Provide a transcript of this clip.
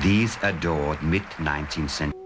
These adored mid-19th century